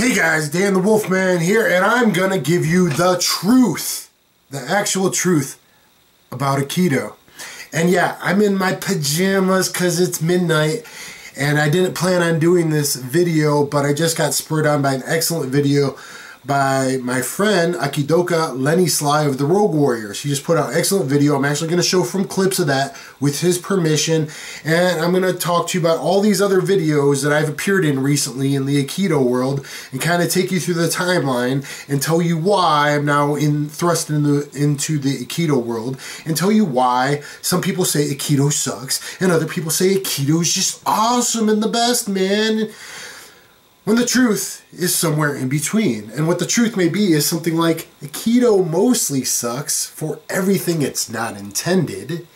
Hey guys, Dan the Wolfman here, and I'm gonna give you the truth, the actual truth about Aikido. And yeah, I'm in my pajamas because it's midnight, and I didn't plan on doing this video, but I just got spurred on by an excellent video by my friend Aikidoka Lenny Sly of the Rogue Warriors. She just put out an excellent video. I'm actually going to show from clips of that with his permission. And I'm going to talk to you about all these other videos that I've appeared in recently in the Aikido world and kind of take you through the timeline and tell you why I'm now in thrust into, into the Aikido world and tell you why some people say Aikido sucks and other people say Aikido is just awesome and the best, man when the truth is somewhere in between. And what the truth may be is something like Aikido mostly sucks for everything it's not intended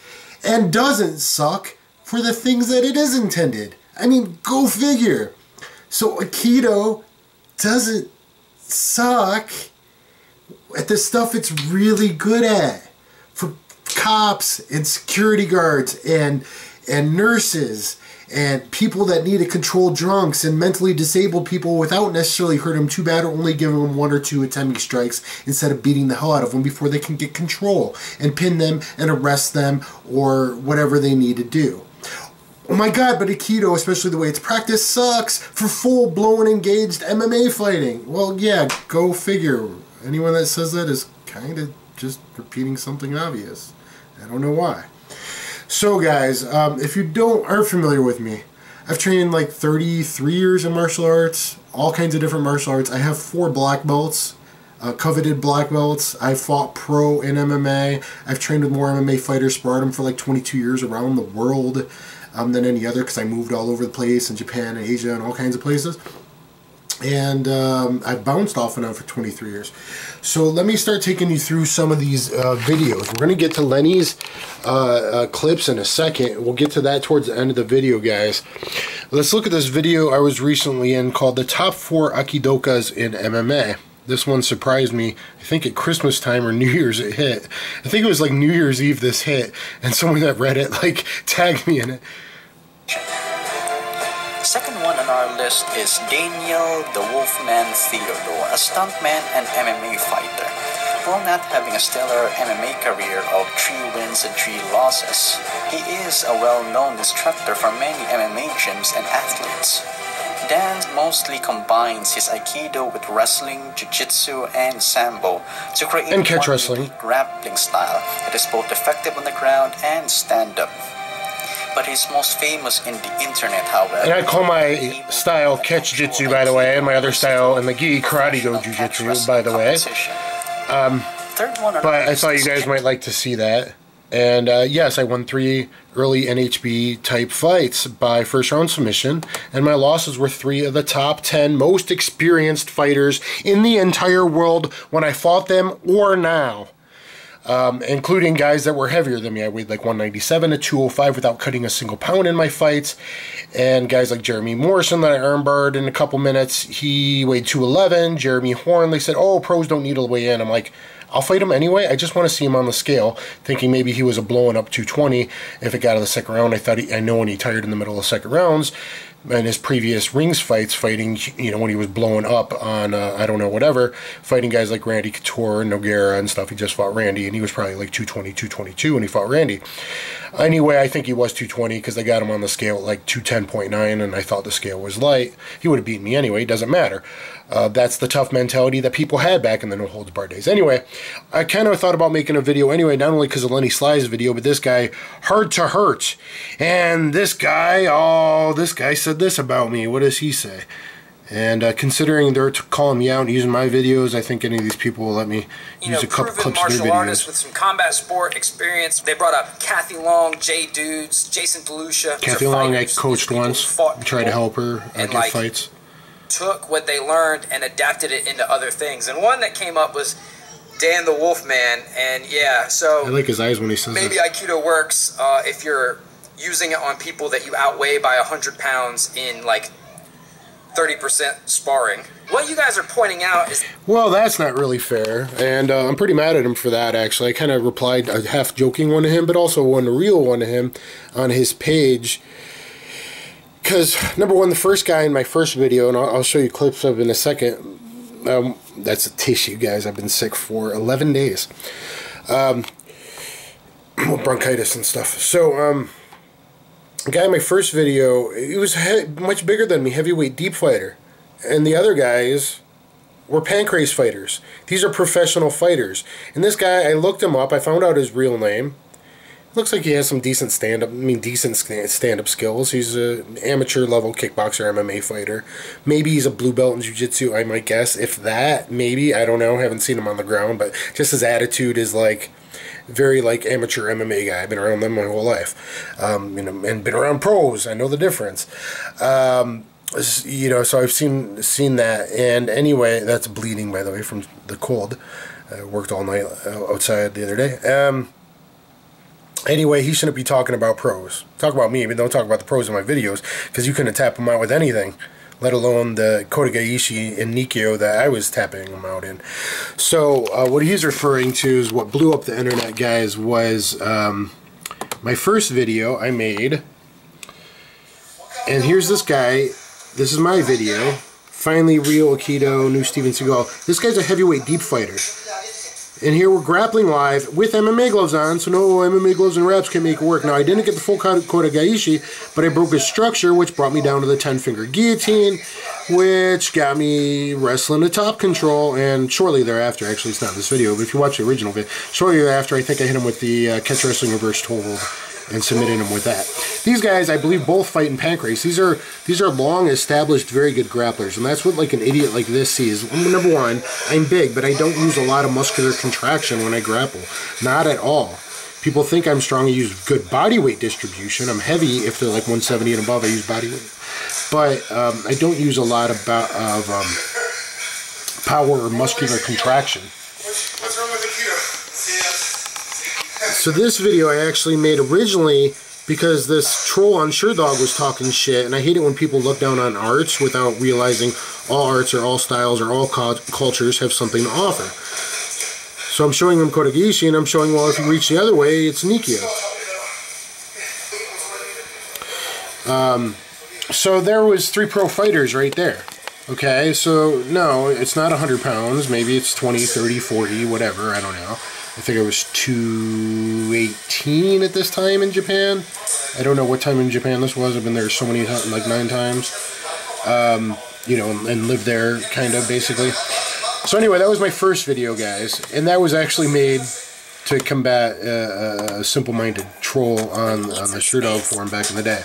and doesn't suck for the things that it is intended. I mean, go figure. So Aikido doesn't suck at the stuff it's really good at. For cops and security guards and and nurses and people that need to control drunks and mentally disabled people without necessarily hurting them too bad or only giving them one or two atemi strikes instead of beating the hell out of them before they can get control and pin them and arrest them or whatever they need to do. Oh my god, but Aikido, especially the way it's practiced, sucks for full blown engaged MMA fighting. Well, yeah, go figure. Anyone that says that is kind of just repeating something obvious. I don't know why. So guys, um, if you don't aren't familiar with me, I've trained like 33 years in martial arts, all kinds of different martial arts. I have four black belts, uh, coveted black belts. I fought pro in MMA. I've trained with more MMA fighters, sparred them for like 22 years around the world um, than any other because I moved all over the place in Japan and Asia and all kinds of places and um, I bounced off and on for 23 years. So let me start taking you through some of these uh, videos. We're going to get to Lenny's uh, uh, clips in a second. We'll get to that towards the end of the video, guys. Let's look at this video I was recently in called The Top 4 Aikidokas in MMA. This one surprised me. I think at Christmas time or New Year's it hit. I think it was like New Year's Eve this hit, and someone that read it like tagged me in it. One on our list is Daniel the Wolfman Theodore, a stuntman and MMA fighter. While not having a stellar MMA career of three wins and three losses, he is a well-known instructor for many MMA gyms and athletes. Dan mostly combines his Aikido with wrestling, Jiu-Jitsu, and Sambo to create and catch wrestling grappling style that is both effective on the ground and stand-up but he's most famous in the internet, however. And I call my style catch jitsu, by the way, and my other style in the gi karate do jujitsu, by the way. Um, but I thought you guys might like to see that. And uh, yes, I won three early NHB type fights by first round submission, and my losses were three of the top 10 most experienced fighters in the entire world when I fought them or now um, including guys that were heavier than me. I weighed like 197 to 205 without cutting a single pound in my fights. And guys like Jeremy Morrison that I armbarred in a couple minutes, he weighed 211. Jeremy Horn, they said, oh, pros don't need to weigh in. I'm like, I'll fight him anyway. I just want to see him on the scale, thinking maybe he was a blowing up 220. If it got to the second round, I thought he, I know when he tired in the middle of the second rounds, and his previous rings fights fighting, you know, when he was blowing up on, uh, I don't know, whatever, fighting guys like Randy Couture and Nogueira and stuff. He just fought Randy, and he was probably like 220, 222 when he fought Randy. Anyway, I think he was 220 because they got him on the scale like 210.9, and I thought the scale was light. He would have beaten me anyway, It doesn't matter. Uh, that's the tough mentality that people had back in the no holds bar days. Anyway, I kind of thought about making a video anyway, not only because of Lenny Sly's video, but this guy, Hard to Hurt. And this guy, oh, this guy said this about me. What does he say? And uh, considering they're calling me out and using my videos, I think any of these people will let me you use know, a couple clips of their videos. martial artists with some combat sport experience. They brought up Kathy Long, Jay Dudes, Jason DeLucia. Kathy Long, I coached once. Tried to help her uh, get like, fights took what they learned and adapted it into other things. And one that came up was Dan the Wolfman. And yeah, so I like his eyes when he says maybe Aikido works uh, if you're using it on people that you outweigh by 100 pounds in like 30% sparring. What you guys are pointing out is. Well, that's not really fair. And uh, I'm pretty mad at him for that, actually. I kind of replied a half joking one to him, but also one real one to him on his page because number one, the first guy in my first video, and I'll, I'll show you clips of in a second. Um, that's a tissue, guys. I've been sick for 11 days. Um, bronchitis and stuff. So, um, guy in my first video, he was much bigger than me, heavyweight deep fighter. And the other guys were pancrase fighters. These are professional fighters. And this guy, I looked him up, I found out his real name. Looks like he has some decent stand-up, I mean, decent stand-up skills. He's an amateur-level kickboxer, MMA fighter. Maybe he's a blue belt in jiu-jitsu, I might guess. If that, maybe. I don't know. haven't seen him on the ground, but just his attitude is like very like amateur MMA guy. I've been around them my whole life, um, you know, and been around pros. I know the difference. Um, you know, so I've seen seen that. And anyway, that's bleeding by the way from the cold. I worked all night outside the other day. Um, Anyway, he shouldn't be talking about pros. Talk about me, but don't talk about the pros in my videos because you couldn't tap him out with anything, let alone the Kotegaeshi and Nikyo that I was tapping them out in. So, uh, what he's referring to is what blew up the internet, guys, was um, my first video I made. And here's this guy. This is my video. Finally, Real Aikido, new Steven Seagal. This guy's a heavyweight deep fighter. And here we're grappling live with MMA gloves on, so no MMA gloves and wraps can make it work. Now, I didn't get the full Kotegaeshi, but I broke his structure, which brought me down to the 10-finger guillotine, which got me wrestling to top control, and shortly thereafter, actually it's not in this video, but if you watch the original video, shortly thereafter, I think I hit him with the uh, catch wrestling reverse toe hold and submitting them with that. These guys, I believe, both fight in pancrase. These are these are long established, very good grapplers, and that's what like an idiot like this sees. Number one, I'm big, but I don't use a lot of muscular contraction when I grapple. Not at all. People think I'm strong. I use good body weight distribution. I'm heavy if they're like 170 and above. I use body weight, but um, I don't use a lot of, of um, power or muscular contraction. So this video I actually made originally because this troll on Sherdog was talking shit, and I hate it when people look down on arts without realizing all arts or all styles or all cultures have something to offer. So I'm showing him Kotegaeshi, and I'm showing, well, if you reach the other way, it's Nikyo. Um, so there was three pro fighters right there. Okay, so no, it's not 100 pounds. Maybe it's 20, 30, 40, whatever. I don't know. I think I was 218 at this time in Japan. I don't know what time in Japan this was. I've been there so many times, like nine times. Um, you know, and lived there kind of basically. So anyway, that was my first video, guys, and that was actually made to combat uh, a simple-minded troll on, on the Sherdog forum back in the day.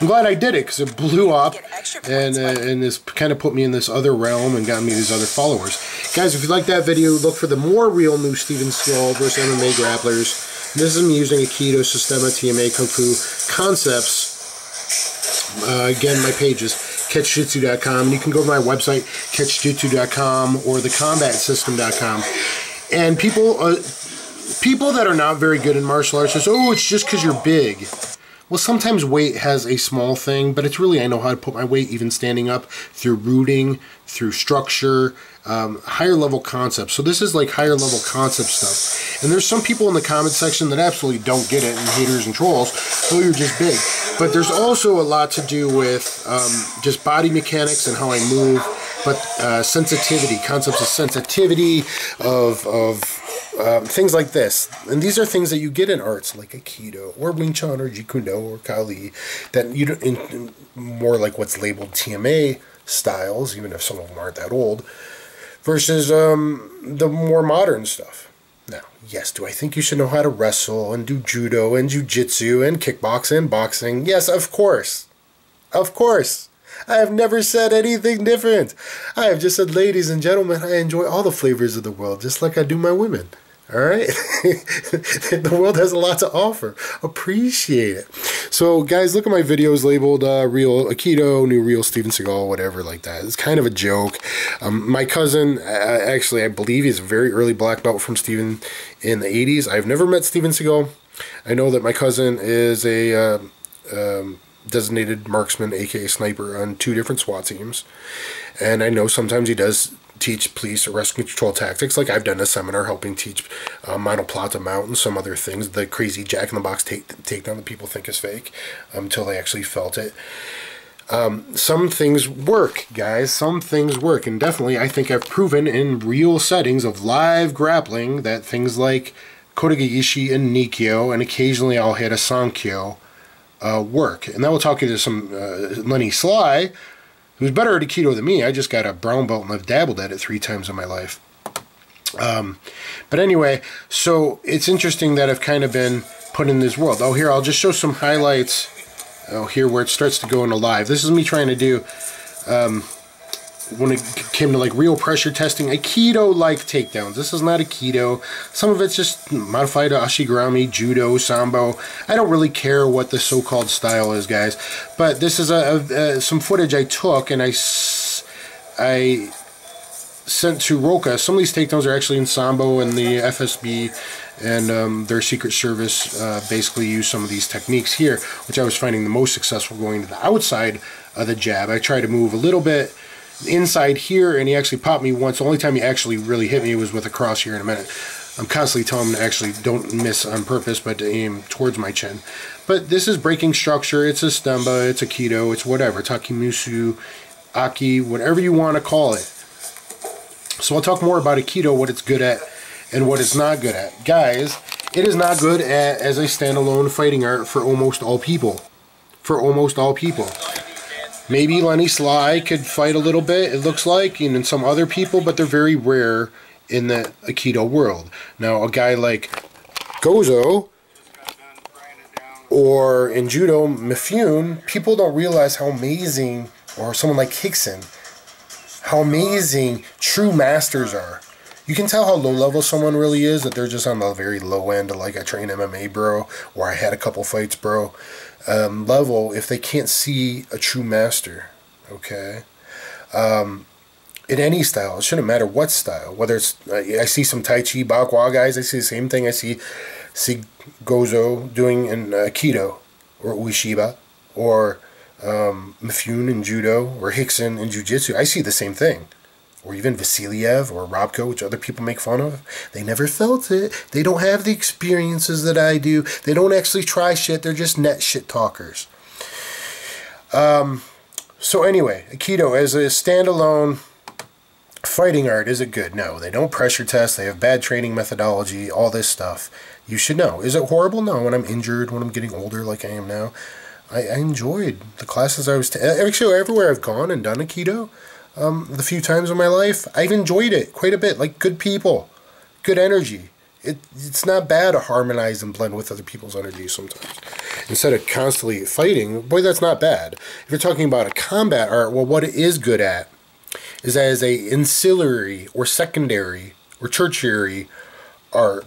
I'm glad I did it because it blew up and uh, and this kind of put me in this other realm and got me these other followers. Guys, if you like that video, look for the more real new Steven Seagal versus MMA grapplers. This is me using Aikido, Systema, TMA, Kung Fu concepts. Uh, again, my page is catchjitsu.com. And you can go to my website, catchjitsu.com or thecombatsystem.com. And people, uh, people that are not very good in martial arts says, oh, it's just because you're big. Well, sometimes weight has a small thing, but it's really I know how to put my weight even standing up through rooting, through structure, um, higher level concepts. So this is like higher level concept stuff. And there's some people in the comment section that absolutely don't get it, and haters and trolls. Oh, you're just big. But there's also a lot to do with um, just body mechanics and how I move, but uh, sensitivity, concepts of sensitivity, of of um, things like this. And these are things that you get in arts like Aikido or Wing Chun or Jeet Kune Do or Kali that you don't, in, in more like what's labeled TMA styles, even if some of them aren't that old, versus um, the more modern stuff. Now, yes, do I think you should know how to wrestle and do judo and jujitsu and kickbox and boxing? Yes, of course. Of course. I have never said anything different. I have just said, ladies and gentlemen, I enjoy all the flavors of the world, just like I do my women. All right, the world has a lot to offer. Appreciate it. So, guys, look at my videos labeled uh, "Real Aikido," "New Real Steven Seagal," whatever like that. It's kind of a joke. Um, my cousin, uh, actually, I believe he's a very early black belt from Steven in the '80s. I've never met Steven Seagal. I know that my cousin is a uh, um, designated marksman, aka sniper, on two different SWAT teams, and I know sometimes he does teach police arrest control tactics. Like I've done a seminar helping teach uh, monoplata mount and some other things. The crazy Jack in the Box take takedown that people think is fake um, until they actually felt it. Um, some things work, guys. Some things work, and definitely, I think I've proven in real settings of live grappling that things like Kotegaeshi and Nikyo, and occasionally I'll hit a Sankyo, uh, work. And then we'll talk to some uh, Lenny Sly, who's better at Aikido than me. I just got a brown belt and I've dabbled at it three times in my life. Um, but anyway, so it's interesting that I've kind of been put in this world. Oh, here, I'll just show some highlights. Oh, here where it starts to go into live. This is me trying to do, um, when it came to like real pressure testing, Aikido-like takedowns. This is not Aikido. Some of it's just modified Ashigarami, Judo, Sambo. I don't really care what the so-called style is, guys. But this is a, a, a some footage I took and I, I sent to Roka. Some of these takedowns are actually in Sambo and the FSB and um, their Secret Service uh, basically use some of these techniques here, which I was finding the most successful going to the outside of the jab. I try to move a little bit inside here, and he actually popped me once. The only time he actually really hit me was with a cross here in a minute. I'm constantly telling him to actually don't miss on purpose, but to aim towards my chin. But this is breaking structure. It's a stemba, it's a keto, it's whatever. Takemusu, Aiki, whatever you want to call it. So I'll talk more about Aikido, what it's good at, and what it's not good at. Guys, it is not good at, as a standalone fighting art for almost all people. For almost all people. Maybe Lenny Sly could fight a little bit, it looks like, and some other people, but they're very rare in the Aikido world. Now, a guy like Gozo or in Judo, Mifune, people don't realize how amazing, or someone like Rickson, how amazing true masters are. You can tell how low level someone really is, that they're just on the very low end, like I train MMA, bro, or I had a couple fights, bro, um, level, if they can't see a true master, okay? Um, in any style, it shouldn't matter what style, whether it's, I see some Tai Chi, Bagua guys, I see the same thing I see, see Gozo doing in Keto, or Ueshiba, or um, Mifune in Judo, or Rickson in Jiu Jitsu. I see the same thing or even Vasiliev or Ryabko, which other people make fun of, they never felt it. They don't have the experiences that I do. They don't actually try shit. They're just net shit talkers. Um, so anyway, Aikido as a standalone fighting art, is it good? No, they don't pressure test. They have bad training methodology, all this stuff. You should know. Is it horrible? No, when I'm injured, when I'm getting older like I am now. I, enjoyed the classes I was... T- actually, everywhere I've gone and done Aikido, um, the few times in my life, I've enjoyed it quite a bit. Like good people, good energy. It, it's not bad to harmonize and blend with other people's energy sometimes. Instead of constantly fighting, boy, that's not bad. If you're talking about a combat art, well, what it is good at is as a ancillary or secondary or tertiary art.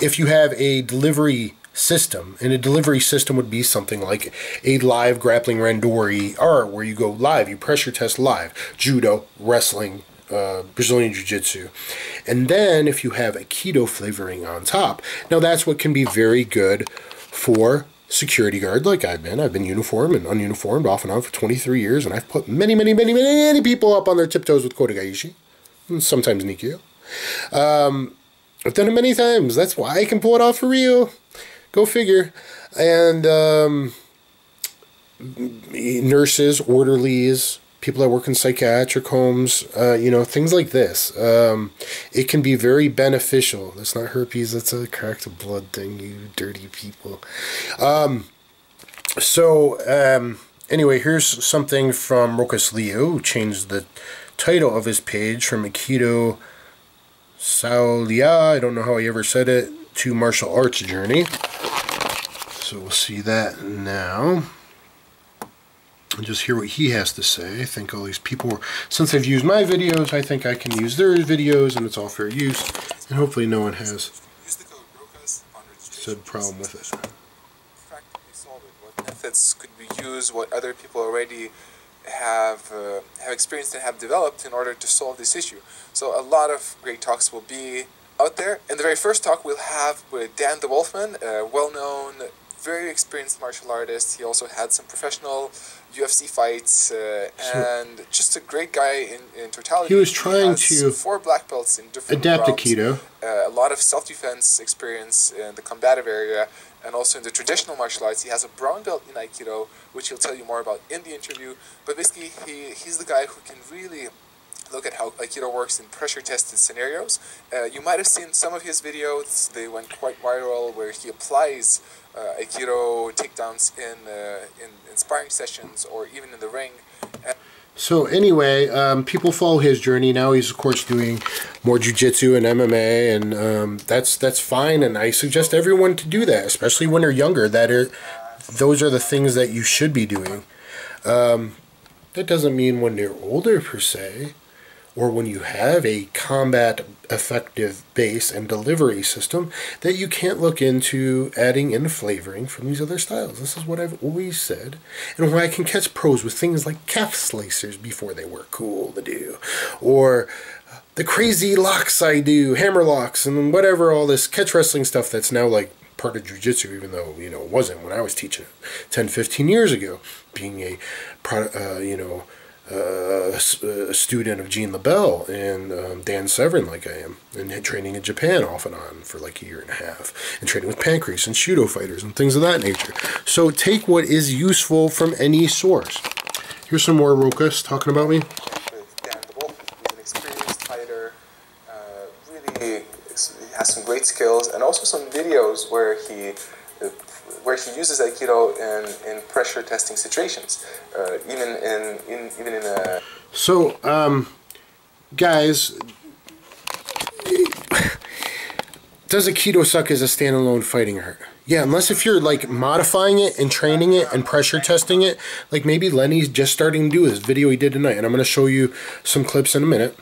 If you have a delivery system. And a delivery system would be something like a live grappling randori art where you go live, you pressure test live, judo, wrestling, uh, Brazilian Jiu Jitsu. And then if you have Aikido flavoring on top, now that's what can be very good for security guard like I've been. I've been uniform and ununiformed off and on for 23 years, and I've put many, many, many, many people up on their tiptoes with Kotegaeshi, and sometimes Nikyo. Um, I've done it many times. That's why I can pull it off for real. Go figure. And um, nurses, orderlies, people that work in psychiatric homes, uh, you know, things like this. Um, it can be very beneficial. That's not herpes, that's a cracked blood thing, you dirty people. Um, so, um, anyway, here's something from Rokas Leo, who changed the title of his page from Aikido Saulia, I don't know how he ever said it, to martial arts journey. So we'll see that now. And just hear what he has to say. I think all these people, were, since they've used my videos, I think I can use their videos and it's all fair use. And hopefully no one has said problem with it. What methods could we use, what other people already have uh, have experienced and have developed in order to solve this issue. So a lot of great talks will be out there. In the very first talk we'll have with Dan the Wolfman, a well-known very experienced martial artist. He also had some professional UFC fights, uh, and just a great guy in, in totality. He was trying has to four black belts in different adapt to routes, keto. Uh, a lot of self defense experience in the combative area, and also in the traditional martial arts. He has a brown belt in Aikido, which he'll tell you more about in the interview. But basically, he he's the guy who can really look at how Aikido works in pressure tested scenarios. Uh, you might have seen some of his videos, they went quite viral, where he applies uh, Aikido takedowns in, uh, in, in sparring sessions or even in the ring. And So anyway, um, people follow his journey. Now he's of course doing more jujitsu and MMA, and um, that's that's fine. And I suggest everyone to do that, especially when they're younger. That are those are the things that you should be doing. Um, that doesn't mean when they're older per se, or when you have a combat effective base and delivery system, that you can't look into adding in flavoring from these other styles. This is what I've always said, and why I can catch pros with things like calf slicers before they were cool to do, or the crazy locks I do, hammer locks, and whatever all this catch wrestling stuff that's now like part of jujitsu, even though you know it wasn't when I was teaching it 10, 15 years ago. Being a, pro, uh, you know, a student of Gene LeBell and um, Dan Severn, like I am, and had training in Japan off and on for like a year and a half, and training with Pancrase and Shooto fighters and things of that nature. So take what is useful from any source. Here's some more Rokas talking about me. Dan the Wolf, he's an experienced fighter, uh, really has some great skills, and also some videos where he where he uses Aikido in, in pressure testing situations, uh, even in, in even in a So, um, guys, does Aikido suck as a standalone fighting art? Yeah, unless if you're like modifying it and training it and pressure testing it, like maybe Lenny's just starting to do this video he did tonight, and I'm going to show you some clips in a minute.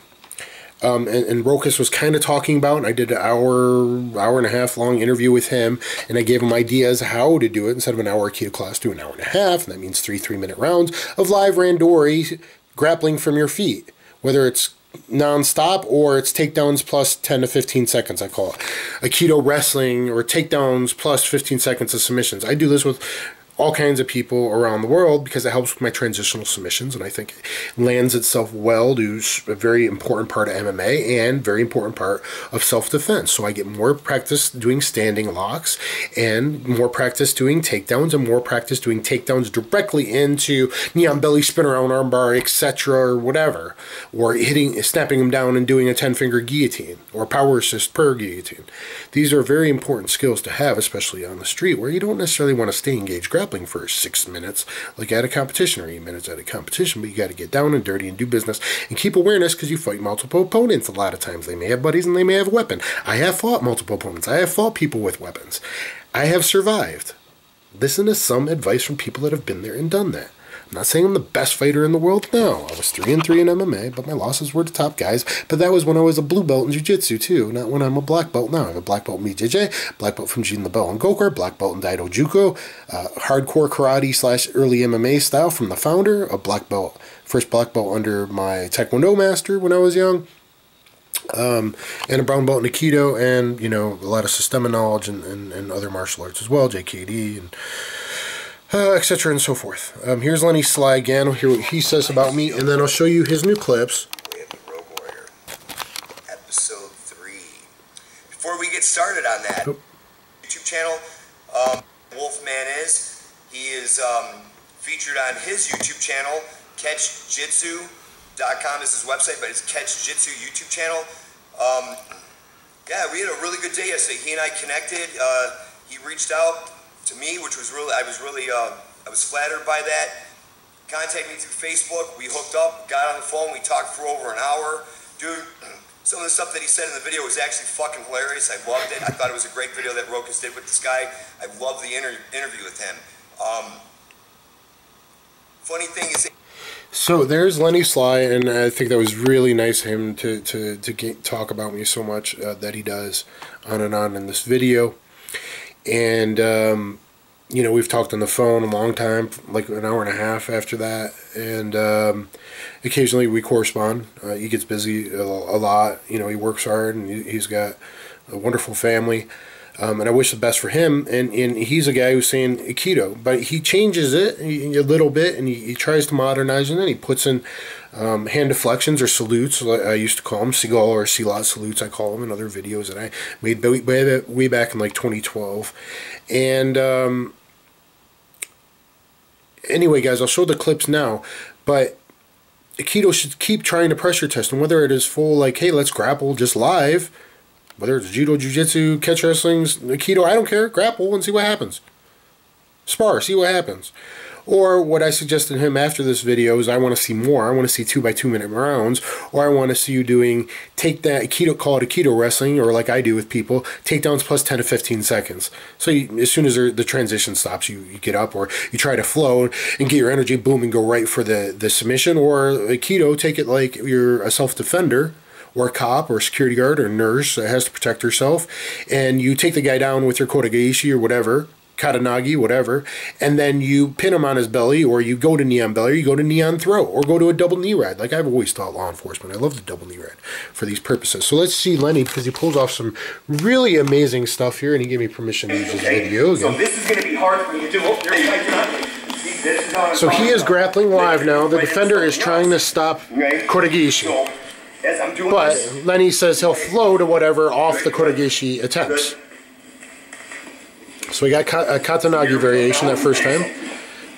Um, and, and Rokas was kind of talking about, and I did an hour, hour and a half long interview with him, and I gave him ideas how to do it instead of an hour Aikido class, do an hour and a half, and that means three three minute rounds of live randori grappling from your feet, whether it's non-stop or it's takedowns plus 10 to 15 seconds i call it. Aikido wrestling or takedowns plus 15 seconds of submissions. I do this with all kinds of people around the world because it helps with my transitional submissions and i think it lands itself well to a very important part of mma and very important part of self-defense. So i get more practice doing standing locks and more practice doing takedowns and more practice doing takedowns directly into knee on belly spin around armbar etc or whatever or hitting snapping them down and doing a 10 finger guillotine or power assist per guillotine. These are very important skills to have especially on the street where you don't necessarily want to stay engaged for six minutes. Like at a competition or eight minutes at a competition but you got to get down and dirty and do business and keep awareness because you fight multiple opponents. A lot of times they may have buddies and they may have a weapon. I have fought multiple opponents. I have fought people with weapons. I have survived. Listen to some advice from people that have been there and done that. I'm not saying I'm the best fighter in the world. No, I was three and three in MMA, but my losses were to top guys. But that was when I was a blue belt in jiu-jitsu too, not when I'm a black belt now. I have a black belt in BJJ, black belt from Gene LeBell and Gokor, black belt in Daido Juku, uh, hardcore karate slash early MMA style from the founder, a black belt, first black belt under my Taekwondo master when I was young um, and a brown belt in Aikido, and you know a lot of systemic knowledge and, and, and other martial arts as well, JKD and uh, etc. and so forth. Um, here's Lenny Sly again. We'll hear what he says about me, and then I'll show you his new clips. We have the Rogue Warrior, episode three. Before we get started on that, Oh. YouTube channel, um, Wolfman is. He is um, featured on his YouTube channel, CatchJitsu.com is his website, but it's Catch Jitsu YouTube channel. Um, yeah, we had a really good day yesterday. He and I connected. Uh, he reached out to me, which was really, I was really, uh, I was flattered by that contacted me through Facebook. We hooked up, got on the phone, we talked for over an hour. Dude, some of the stuff that he said in the video was actually fucking hilarious. I loved it. I thought it was a great video that Rokas did with this guy. I loved the inter- interview with him. Um, funny thing is, So there's Lenny Sly, and I think that was really nice of him to to to get, talk about me so much uh, that he does on and on in this video. And um, you know, we've talked on the phone a long time, like an hour and a half after that, and um, occasionally we correspond. Uh, he gets busy a, a lot. You know, he works hard, and he, he's got a wonderful family. Um, and I wish the best for him. And, and he's a guy who's saying Aikido, but he changes it a little bit and he, he tries to modernize. And then he puts in um, hand deflections or salutes, I used to call them, Seagull or Sealot salutes, I call them in other videos that I made way, way back in like 2012. And um, anyway, guys, I'll show the clips now, but Aikido should keep trying to pressure test, and whether it is full, like, hey, let's grapple just live, whether it's judo, jiu-jitsu, catch wrestling, Aikido, I don't care, grapple and see what happens. Spar, see what happens. Or what I suggested him after this video is I want to see more. I want to see two by two minute rounds. Or I want to see you doing take that keto call it Aikido wrestling, or like I do with people, takedowns plus 10 to 15 seconds. So you, as soon as the transition stops, you, you get up, or you try to flow and get your energy boom and go right for the, the submission. Or Aikido, take it like you're a self defender or a cop or security guard or nurse that has to protect herself, and you take the guy down with your kotegaeshi or whatever, katanagi, whatever, and then you pin him on his belly, or you go to knee on belly, or you go to neon throw, or go to a double knee ride. Like I've always taught law enforcement, I love the double knee ride for these purposes. So let's see Lenny because he pulls off some really amazing stuff here, and he gave me permission to use his video again. So this is going to be hard for me to do. Oh, so he is grappling live now. The defender is trying to stop Kotegaeshi. But Lenny says he'll flow to whatever off the Kotegaeshi attempts. So we got a Katanagi variation that first time.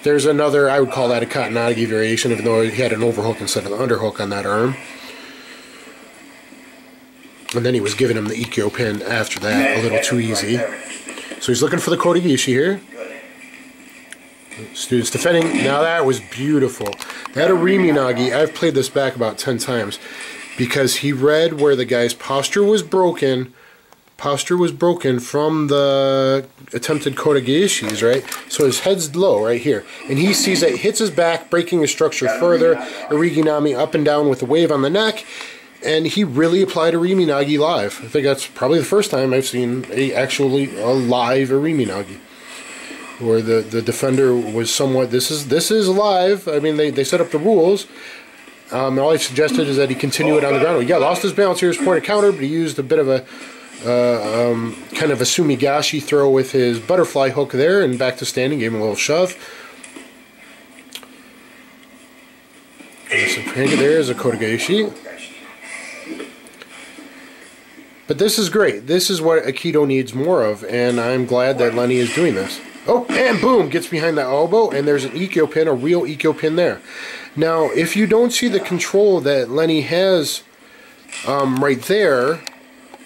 There's another, I would call that a Katanagi variation, even though he had an overhook instead of an underhook on that arm. And then he was giving him the Ikkyo pin after that, a little too easy. So he's looking for the Kotegaeshi here. Students defending. Now that was beautiful. That Irimi Nage, I've played this back about 10 times because he read where the guy's posture was broken posture was broken from the attempted Kotegaeshis, right? So his head's low right here. And he sees that hits his back, breaking his structure further. Ariginami up and down with a wave on the neck. And he really applied Irimi Nage live. I think that's probably the first time I've seen a actually a live Irimi Nage. Where the, the defender was somewhat this is this is live. I mean they, they set up the rules. Um, all he suggested is that he continue it on the ground. Yeah, lost his balance here, his point of counter, but he used a bit of a uh, um, kind of a sumigaeshi throw with his butterfly hook there and back to standing, gave him a little shove. There is a Kotegaeshi. But this is great. This is what Aikido needs more of, and I'm glad that Lenny is doing this. Oh, and boom, gets behind the elbow, and there's an Ikkyo pin, a real Ikkyo pin there. Now, if you don't see the control that Lenny has um, right there,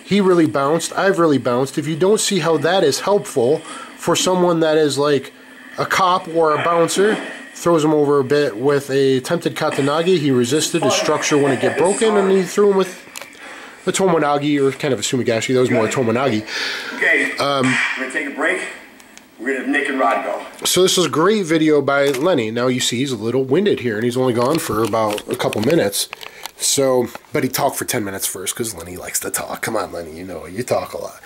he really bounced, I've really bounced. If you don't see how that is helpful for someone that is like a cop or a bouncer, throws him over a bit with a attempted katanagi. He resisted, his structure wouldn't get broken, and he threw him with the tomoenage, or kind of a sumigaeshi. That was more a tomoenage. Okay, um, we're to take a break. We're to have Nick and Rod go. So this is a great video by Lenny. Now you see he's a little winded here, and he's only gone for about a couple minutes. So, but he talked for 10 minutes first because Lenny likes to talk. Come on, Lenny, you know, you talk a lot.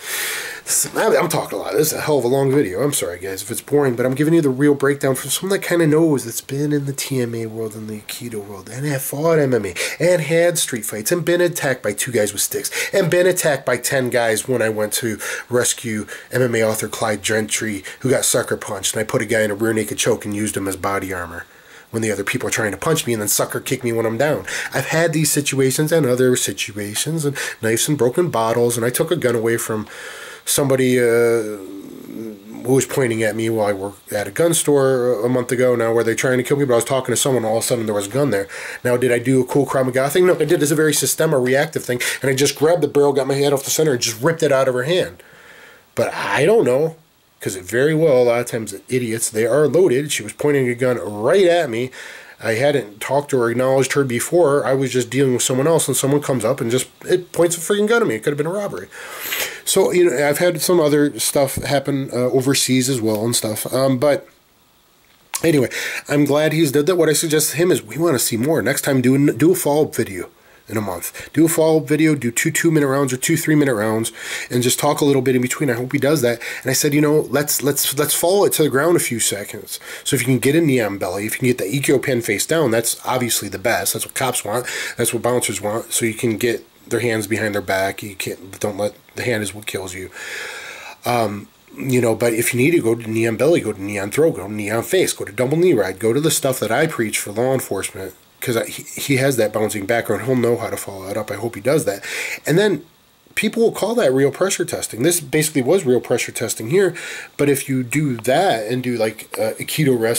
I'm talking a lot. This is a hell of a long video. I'm sorry, guys, if it's boring, but I'm giving you the real breakdown from someone that kind of knows that's been in the TMA world and the Aikido world and have fought MMA and had street fights and been attacked by two guys with sticks and been attacked by 10 guys when I went to rescue MMA author Clyde Gentry who got sucker punched and I put a guy in a rear naked choke and used him as body armor when the other people are trying to punch me and then sucker kick me when I'm down. I've had these situations and other situations and knives and broken bottles and I took a gun away from somebody uh, who was pointing at me while I worked at a gun store a month ago now were they're trying to kill me, but I was talking to someone all of a sudden there was a gun there. Now, did I do a cool Krav Maga thing? No, I did this a very systema reactive thing and I just grabbed the barrel, got my hand off the center and just ripped it out of her hand. But I don't know because it very well, a lot of times, idiots, they are loaded. She was pointing a gun right at me. I hadn't talked to or acknowledged her before. I was just dealing with someone else, and someone comes up and just it points a freaking gun at me. It could have been a robbery. So you know, I've had some other stuff happen uh, overseas as well and stuff. Um, but anyway, I'm glad he's did that. What I suggest to him is we want to see more. Next time, do do a follow up video in a month. Do a follow-up video, do two two-minute rounds or two three-minute rounds, and just talk a little bit in between. I hope he does that. And I said, you know, let's let's let's follow it to the ground a few seconds. So if you can get a knee on belly, if you can get the Ikkyo pin face down, that's obviously the best. That's what cops want. That's what bouncers want. So you can get their hands behind their back. You can't don't let the hand is what kills you. Um, you know, but if you need to go to knee on belly, go to knee on throat, go to knee on face, go to double knee ride, go to the stuff that I preach for law enforcement because he, he has that bouncing background. He'll know how to follow that up. I hope he does that. And then people will call that real pressure testing. This basically was real pressure testing here, but if you do that and do like uh, Aikido rest